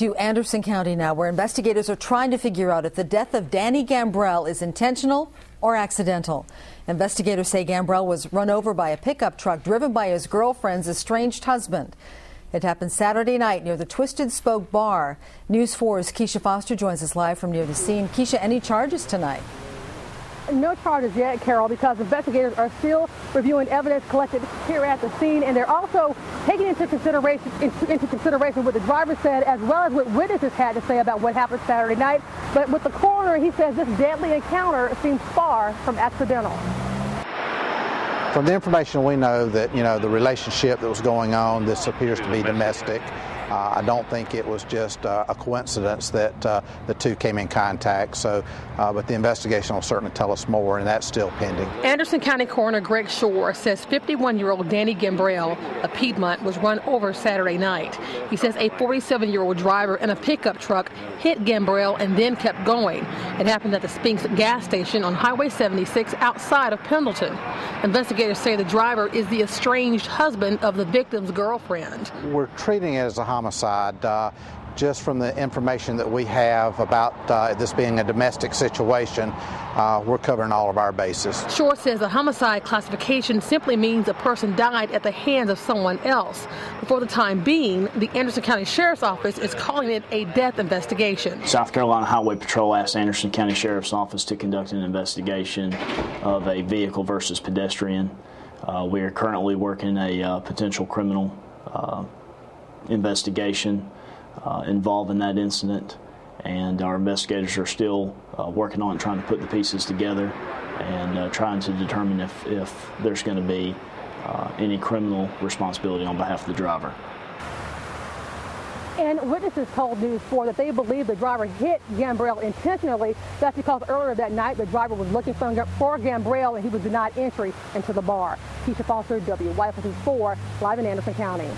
To Anderson County now, where investigators are trying to figure out if the death of Danny Gambrell is intentional or accidental. Investigators say Gambrell was run over by a pickup truck driven by his girlfriend's estranged husband. It happened Saturday night near the Twisted Spoke Bar. News 4's Kisha Foster joins us live from near the scene. Kisha, any charges tonight? No charges yet, Carol, because investigators are still reviewing evidence collected here at the scene, and they're also taking into consideration into, into, consideration what the driver said, as well as what witnesses had to say about what happened Saturday night. But with the coroner, he says this deadly encounter seems far from accidental. From the information we know that you know the relationship that was going on, this appears to be domestic. Uh, I don't think it was just uh, a coincidence that uh, the two came in contact. So, uh, but the investigation will certainly tell us more, and that's still pending. Anderson County Coroner Greg Shore says 51-year-old Danny Gambrell of Piedmont was run over Saturday night. He says a 47-year-old driver in a pickup truck hit Gambrell and then kept going. It happened at the Spinx gas station on Highway 76 outside of Pendleton. Investigators say the driver is the estranged husband of the victim's girlfriend. We're treating it as a homicide. Uh, just from the information that we have about uh, this being a domestic situation, uh, we're covering all of our bases. Shore says a homicide classification simply means a person died at the hands of someone else. For the time being, the Anderson County Sheriff's Office is calling it a death investigation. South Carolina Highway Patrol asked Anderson County Sheriff's Office to conduct an investigation of a vehicle versus pedestrian. Uh, we are currently working a uh, potential criminal uh, investigation uh, involving that incident, and our investigators are still uh, working on trying to put the pieces together and uh, trying to determine if, if there's going to be uh, any criminal responsibility on behalf of the driver. And witnesses told News 4 that they believe the driver hit Gambrell intentionally. That's because earlier that night the driver was looking for Gambrell and he was denied entry into the bar. Kisha Foster, WYFF 4, live in Anderson County.